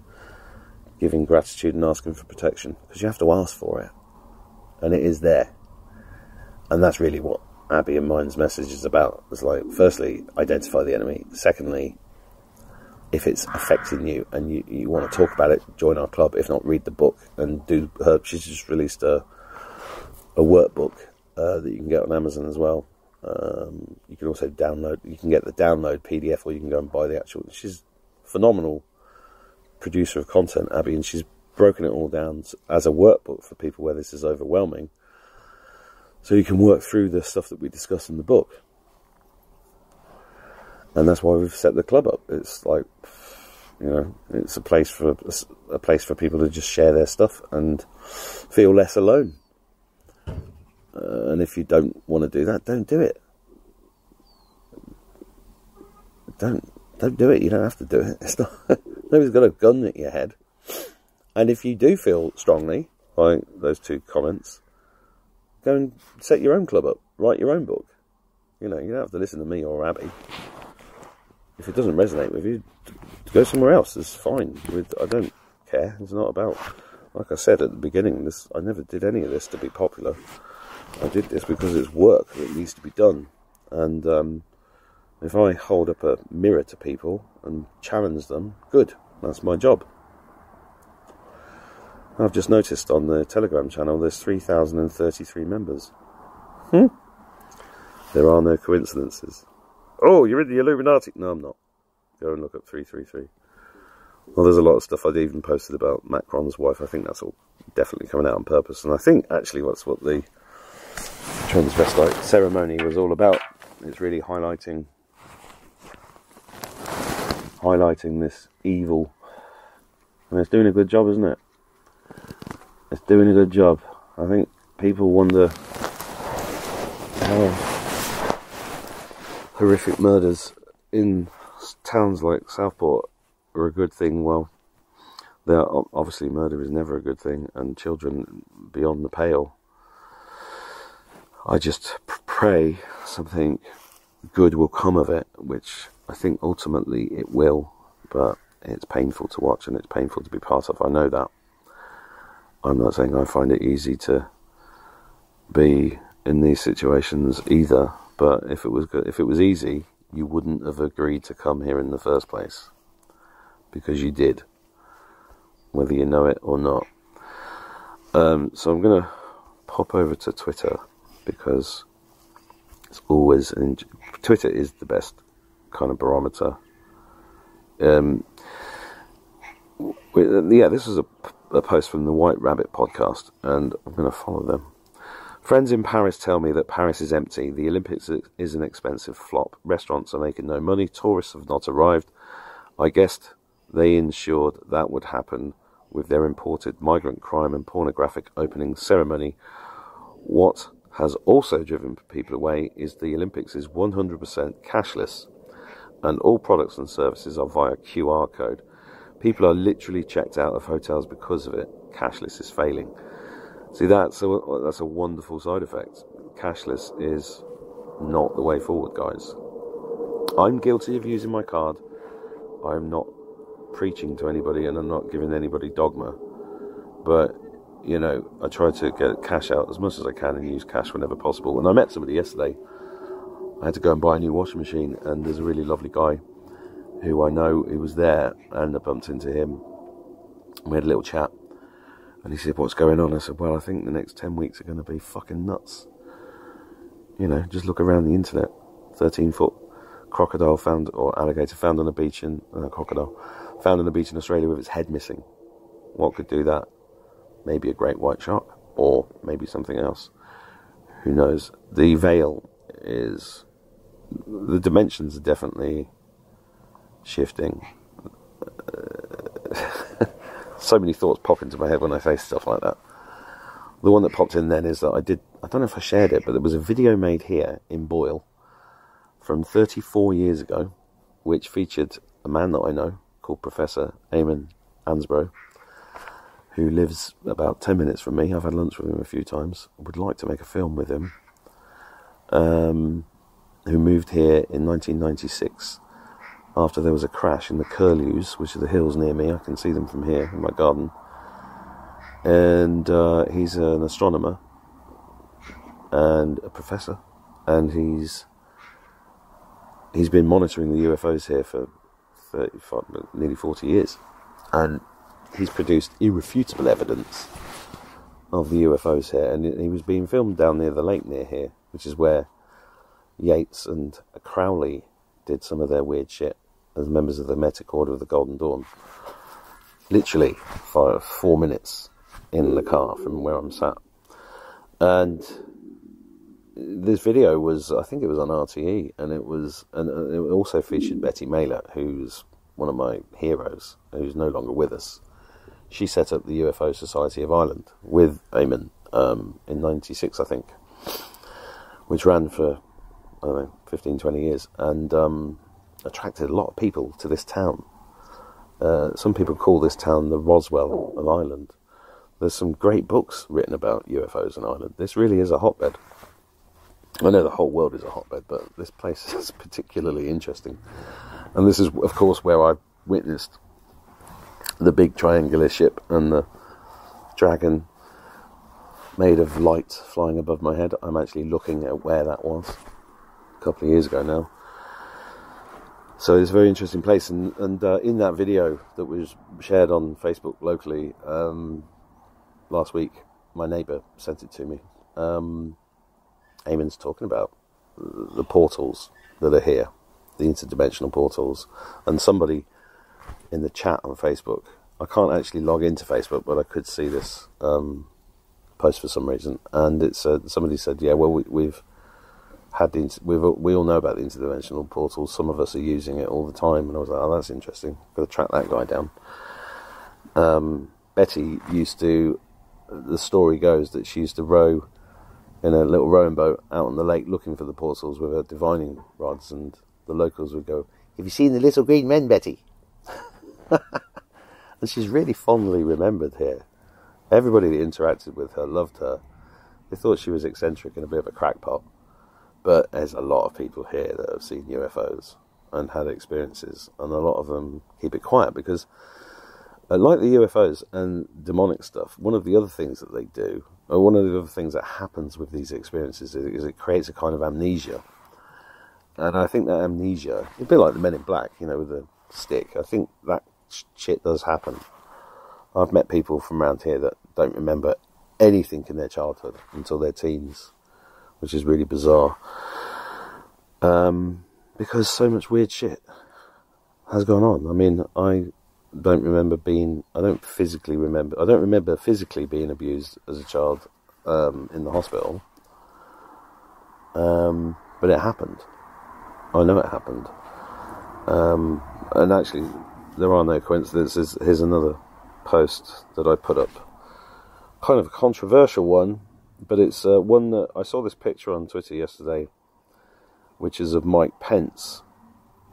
giving gratitude and asking for protection, because you have to ask for it, and it is there. And that's really what Abby and mine's message is about. It's like, firstly, identify the enemy. Secondly, if it's affecting you and you, you want to talk about it, join our club. If not, read the book and do her. She's just released a a workbook uh, that you can get on Amazon as well. Um, you can also download. You can get the download PDF, or you can go and buy the actual. She's phenomenal producer of content, Abby, and she's broken it all down as a workbook for people where this is overwhelming. So you can work through the stuff that we discuss in the book, and that's why we've set the club up. It's like you know, it's a place for a place for people to just share their stuff and feel less alone. Uh, and if you don't want to do that, don't do it. Don't don't do it. You don't have to do it. It's not. Nobody's got a gun at your head. And if you do feel strongly, like those two comments, go and set your own club up. Write your own book. You know, you don't have to listen to me or Abby. If it doesn't resonate with you, go somewhere else. It's fine. With I don't care. It's not about. Like I said at the beginning, this I never did any of this to be popular. I did this because it's work that needs to be done. And um, if I hold up a mirror to people and challenge them, good, that's my job. I've just noticed on the Telegram channel there's 3,033 members. Hmm? There are no coincidences. Oh, you're in the Illuminati? No, I'm not. Go and look up 333. Well, there's a lot of stuff I'd even posted about Macron's wife. I think that's all definitely coming out on purpose. And I think actually that's what the transvestite ceremony was all about. It's really highlighting highlighting this evil. And it's doing a good job, isn't it? It's doing a good job. I think people wonder how horrific murders in towns like Southport are a good thing. Well, there obviously murder is never a good thing, and children beyond the pale. I just pray something good will come of it, which I think ultimately it will, but it's painful to watch and it's painful to be part of. I know that. I'm not saying I find it easy to be in these situations either, but if it was good, if it was easy, you wouldn't have agreed to come here in the first place because you did, whether you know it or not. Um, so I'm going to pop over to Twitter because it's always Twitter is the best kind of barometer. Um, yeah, this is a, a post from the White Rabbit podcast, and I'm going to follow them. Friends in Paris tell me that Paris is empty. The Olympics is an expensive flop. Restaurants are making no money. Tourists have not arrived. I guessed they ensured that would happen with their imported migrant crime and pornographic opening ceremony. What has also driven people away is the Olympics is 100% cashless and all products and services are via QR code. People are literally checked out of hotels because of it. Cashless is failing. See, that's a, that's a wonderful side effect. Cashless is not the way forward, guys. I'm guilty of using my card. I'm not preaching to anybody and I'm not giving anybody dogma. But, you know, I try to get cash out as much as I can and use cash whenever possible. And I met somebody yesterday. I had to go and buy a new washing machine, and there's a really lovely guy who I know who was there, and I bumped into him. We had a little chat, and he said, What's going on? I said, Well, I think the next 10 weeks are going to be fucking nuts. You know, just look around the internet 13 foot crocodile found, or alligator found on a beach in, uh, crocodile found on a beach in Australia with its head missing. What could do that? Maybe a great white shark, or maybe something else. Who knows? The veil is. The dimensions are definitely shifting. so many thoughts pop into my head when I say stuff like that. The one that popped in then is that I did, I don't know if I shared it, but there was a video made here in Boyle from 34 years ago, which featured a man that I know called Professor Eamon Ansbro, who lives about 10 minutes from me. I've had lunch with him a few times. I would like to make a film with him. Um, who moved here in 1996 after there was a crash in the Curlews, which are the hills near me. I can see them from here in my garden. And uh, he's an astronomer and a professor, and he's he's been monitoring the UFOs here for 35, nearly 40 years, and he's produced irrefutable evidence of the UFOs here. And he was being filmed down near the lake near here, which is where Yeats and Crowley did some of their weird shit as members of the Hermetic Order of the Golden Dawn. Literally for four minutes in the car from where I'm sat. And this video was, I think it was on RTE, and it was, and it also featured Betty Mailer, who's one of my heroes, who's no longer with us. She set up the UFO Society of Ireland with Eamon um, in '96, I think, which ran for I don't know 15, 20 years, and um, attracted a lot of people to this town. Uh, some people call this town the Roswell of Ireland. There's some great books written about UFOs in Ireland. This really is a hotbed. I know the whole world is a hotbed, but this place is particularly interesting. And this is, of course, where I witnessed the big triangular ship and the dragon made of light flying above my head. I'm actually looking at where that was a couple of years ago now. So it's a very interesting place, and and uh, in that video that was shared on Facebook locally um, last week, my neighbour sent it to me. Um, Eamon's talking about the portals that are here, the interdimensional portals, and somebody in the chat on Facebook. I can't actually log into Facebook, but I could see this um, post for some reason, and it's uh, somebody said, "Yeah, well, we, have had the we've we all know about the interdimensional portals. Some of us are using it all the time." And I was like, "Oh, that's interesting. Got to track that guy down." Um, Betty used to. The story goes that she used to row in a little rowing boat out on the lake looking for the portals with her divining rods, and the locals would go, "Have you seen the little green men, Betty?" and she's really fondly remembered here. Everybody that interacted with her loved her. They thought she was eccentric and a bit of a crackpot. But there's a lot of people here that have seen UFOs and had experiences, and a lot of them keep it quiet because, uh, like the UFOs and demonic stuff, one of the other things that they do, or one of the other things that happens with these experiences, is, is it creates a kind of amnesia. And I think that amnesia, a bit like the Men in Black, you know, with the stick. I think that shit does happen. I've met people from around here that don't remember anything in their childhood until their teens, which is really bizarre. Um, because so much weird shit has gone on. I mean, I don't remember being, I don't physically remember, I don't remember physically being abused as a child um, in the hospital. Um, but it happened. I know it happened. Um, and actually, there are no coincidences. Here's another post that I put up. Kind of a controversial one, but it's uh, one that I saw this picture on Twitter yesterday, which is of Mike Pence,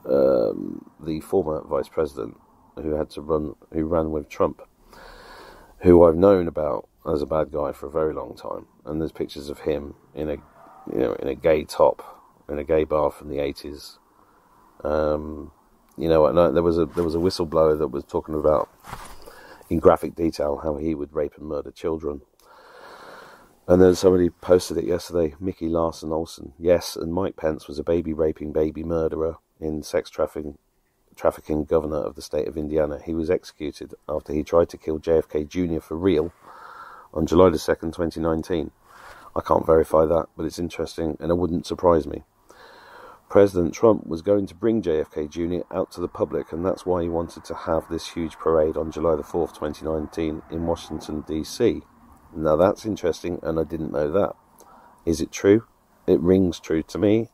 um, the former vice president who had to run, who ran with Trump, who I've known about as a bad guy for a very long time. And there's pictures of him in a, you know, in a gay top in a gay bar from the 80s. Um, you know, and I, there was a there was a whistleblower that was talking about in graphic detail how he would rape and murder children. And then somebody posted it yesterday. Mickey Larson Olson, yes, and Mike Pence was a baby raping, baby murderer in sex trafficking, trafficking governor of the state of Indiana. He was executed after he tried to kill JFK Jr. for real on July the second, twenty nineteen. I can't verify that, but it's interesting, and it wouldn't surprise me. President Trump was going to bring JFK Jr. out to the public, and that's why he wanted to have this huge parade on July the 4th, 2019, in Washington, D.C. Now that's interesting, and I didn't know that. Is it true? It rings true to me.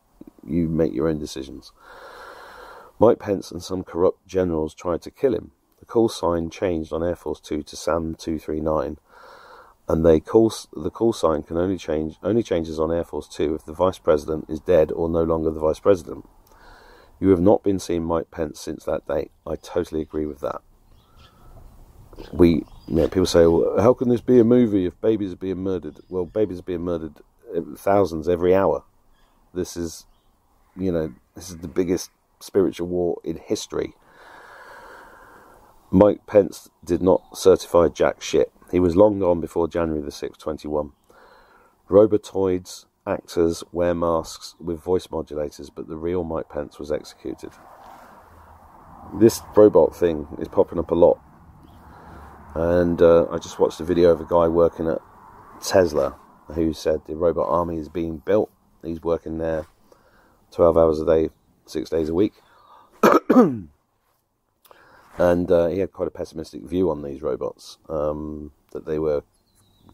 You make your own decisions. Mike Pence and some corrupt generals tried to kill him. The call sign changed on Air Force Two to SAM 239 and they call the call sign can only change only changes on Air Force Two if the vice president is dead or no longer the vice president. You have not been seeing Mike Pence since that date. I totally agree with that. We, you know, people say, well, how can this be a movie if babies are being murdered? Well, babies are being murdered uh, thousands every hour. This is, you know, this is the biggest spiritual war in history. Mike Pence did not certify jack shit. He was long gone before January the 6th, 21. Robotoids, actors wear masks with voice modulators, but the real Mike Pence was executed. This robot thing is popping up a lot. And uh, I just watched a video of a guy working at Tesla who said the robot army is being built. He's working there 12 hours a day, six days a week. and uh, he had quite a pessimistic view on these robots. Um, that they were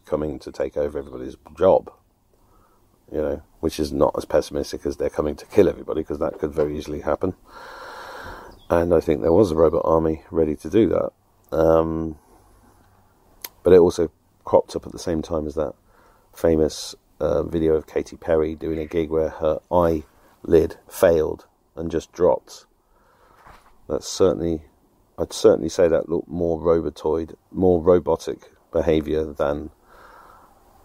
coming to take over everybody's job. You know, which is not as pessimistic as they're coming to kill everybody, because that could very easily happen. And I think there was a robot army ready to do that. Um, but it also cropped up at the same time as that famous uh, video of Katy Perry doing a gig where her eyelid failed and just dropped. That's certainly, I'd certainly say that looked more robotoid, more robotic behavior than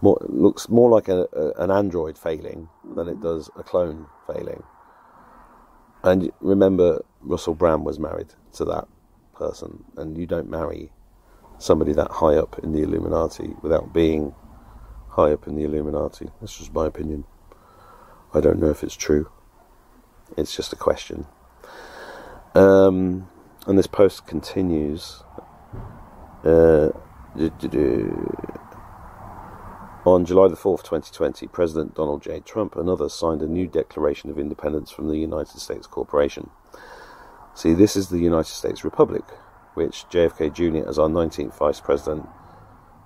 more looks more like a, a, an android failing than it does a clone failing. And remember, Russell Brand was married to that person, and you don't marry somebody that high up in the Illuminati without being high up in the Illuminati. That's just my opinion. I don't know if it's true. It's just a question. Um, and this post continues. Uh, on July the 4th, 2020, President Donald J. Trump and others signed a new Declaration of Independence from the United States Corporation. See, this is the United States Republic, which JFK Jr., as our 19th Vice President,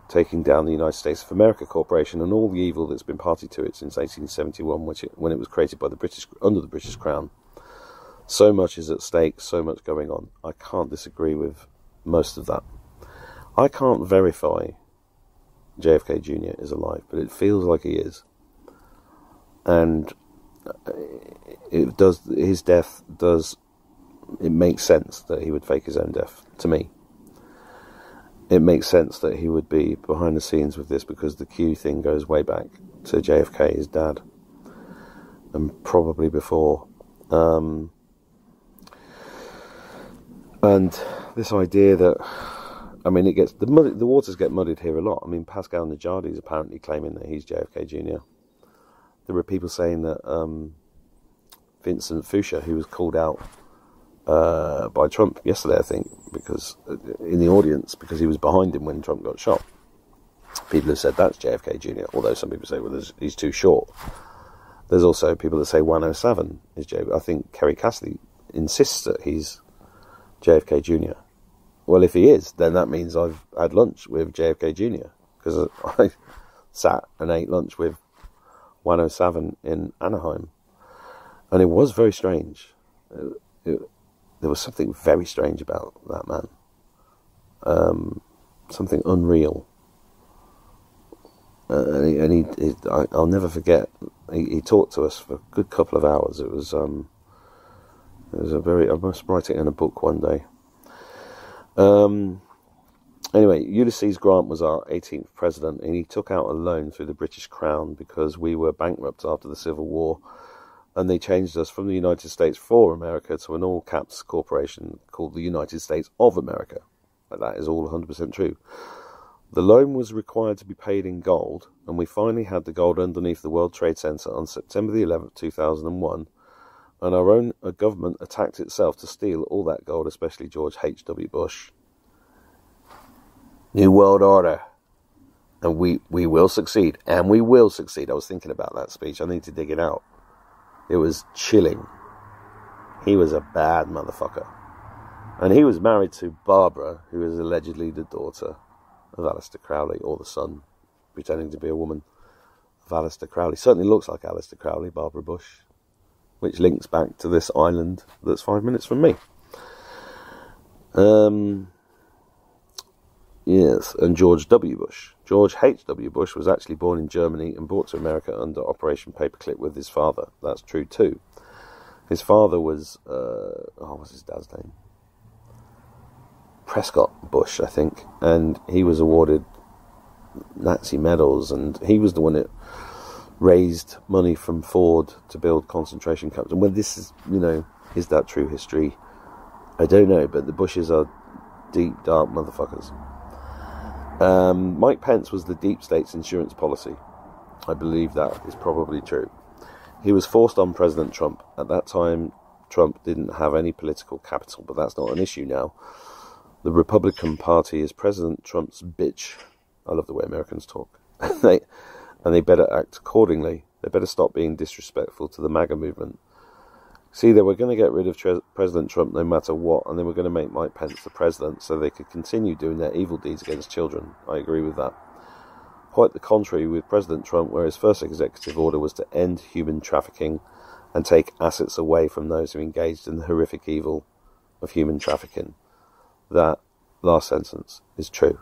taking down the United States of America Corporation and all the evil that's been party to it since 1871, which it, when it was created by the British under the British Crown. So much is at stake, so much going on. I can't disagree with most of that. I can't verify JFK Jr. is alive, but it feels like he is. And uh, it does his death does it makes sense that he would fake his own death to me. It makes sense that he would be behind the scenes with this because the Q thing goes way back to JFK, his dad, and probably before. Um, and this idea that I mean, it gets the muddy, the waters get muddied here a lot. I mean, Pascal Najadi is apparently claiming that he's JFK Jr. There were people saying that um, Vincent Fusca, who was called out uh, by Trump yesterday, I think, because uh, in the audience because he was behind him when Trump got shot. People have said that's JFK Jr. Although some people say, well, he's too short. There's also people that say 107 is JFK. I think Kerry Cassidy insists that he's JFK Jr. Well, if he is, then that means I've had lunch with JFK Jr. because I sat and ate lunch with 107 in Anaheim, and it was very strange. It, it, there was something very strange about that man. Um, something unreal. Uh, and he, and he, he I, will never forget. He, he, talked to us for a good couple of hours. It was, um, it was a very. I must write it in a book one day. Um, anyway, Ulysses Grant was our 18th president, and he took out a loan through the British Crown because we were bankrupt after the Civil War, and they changed us from the United States for America to an all caps corporation called the United States of America. That is all 100% true. The loan was required to be paid in gold, and we finally had the gold underneath the World Trade Center on September the 11th, 2001 and our own uh, government attacked itself to steal all that gold, especially George H.W. Bush. New World Order. And we, we will succeed. And we will succeed. I was thinking about that speech. I need to dig it out. It was chilling. He was a bad motherfucker. And he was married to Barbara, who is allegedly the daughter of Aleister Crowley, or the son, pretending to be a woman of Aleister Crowley. Certainly looks like Aleister Crowley, Barbara Bush which links back to this island that's five minutes from me. Um, yes, and George W. Bush. George H.W. Bush was actually born in Germany and brought to America under Operation Paperclip with his father. That's true too. His father was, uh, oh, what's his dad's name? Prescott Bush, I think, and he was awarded Nazi medals, and he was the one that raised money from Ford to build concentration camps. And when this is, you know, is that true history? I don't know, but the Bushes are deep, dark motherfuckers. Um, Mike Pence was the deep state's insurance policy. I believe that is probably true. He was forced on President Trump. At that time, Trump didn't have any political capital, but that's not an issue now. The Republican Party is President Trump's bitch. I love the way Americans talk. they and they better act accordingly. They better stop being disrespectful to the MAGA movement. See, they were going to get rid of Tre- President Trump no matter what, and they were going to make Mike Pence the president so they could continue doing their evil deeds against children. I agree with that. Quite the contrary with President Trump, where his first executive order was to end human trafficking and take assets away from those who engaged in the horrific evil of human trafficking. That last sentence is true,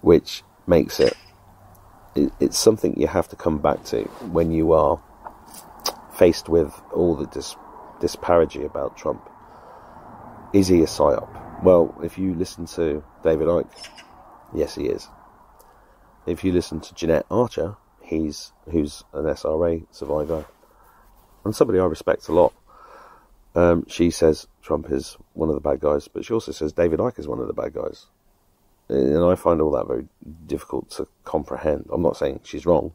which makes it it, it's something you have to come back to when you are faced with all the dis- disparity about Trump. Is he a psyop? Well, if you listen to David Icke, yes, he is. If you listen to Jeanette Archer, he's who's an SRA survivor and somebody I respect a lot. Um, she says Trump is one of the bad guys, but she also says David Icke is one of the bad guys. and I find all that very difficult to comprehend. I'm not saying she's wrong,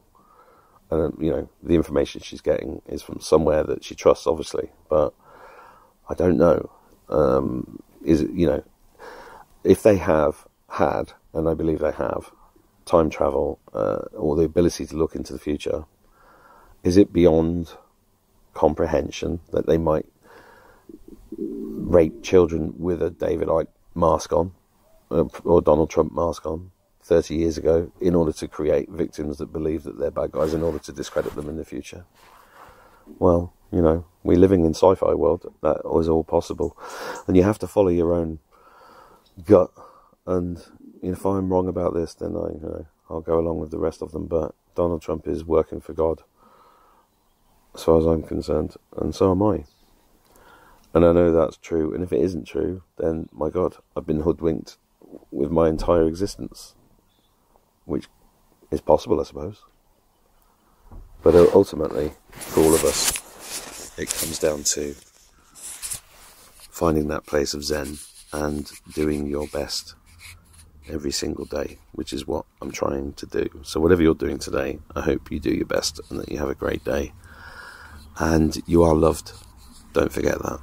and you know the information she's getting is from somewhere that she trusts, obviously, but I don't know. Um, is it, you know if they have had, and I believe they have, time travel uh, or the ability to look into the future, is it beyond comprehension that they might rape children with a David Icke mask on uh, or Donald Trump mask on 30 years ago in order to create victims that believe that they're bad guys in order to discredit them in the future? Well, you know, we're living in sci-fi world. That is all possible, and you have to follow your own gut. And if I'm wrong about this, then I, you know, I'll go along with the rest of them. But Donald Trump is working for God, as far as I'm concerned, and so am I. And I know that's true. And if it isn't true, then my God, I've been hoodwinked with my entire existence, which is possible, I suppose. But uh, ultimately, for all of us, it comes down to finding that place of Zen and doing your best every single day, which is what I'm trying to do. So, whatever you're doing today, I hope you do your best and that you have a great day. And you are loved. Don't forget that.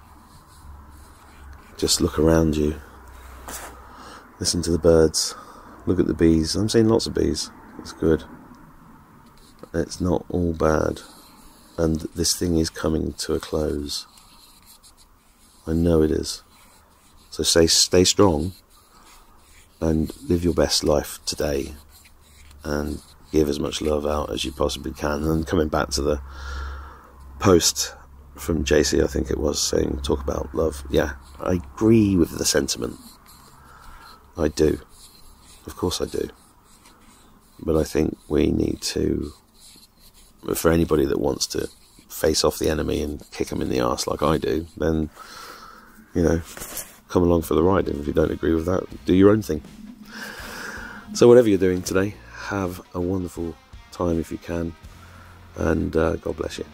Just look around you, listen to the birds, look at the bees. I'm seeing lots of bees. It's good. It's not all bad. And this thing is coming to a close. I know it is. So stay, stay strong and live your best life today and give as much love out as you possibly can. And coming back to the post from JC, I think it was saying, talk about love. Yeah, I agree with the sentiment. I do. Of course I do. But I think we need to, for anybody that wants to face off the enemy and kick them in the ass like I do, then, you know, come along for the ride. And if you don't agree with that, do your own thing. So, whatever you're doing today, have a wonderful time if you can, and uh, God bless you.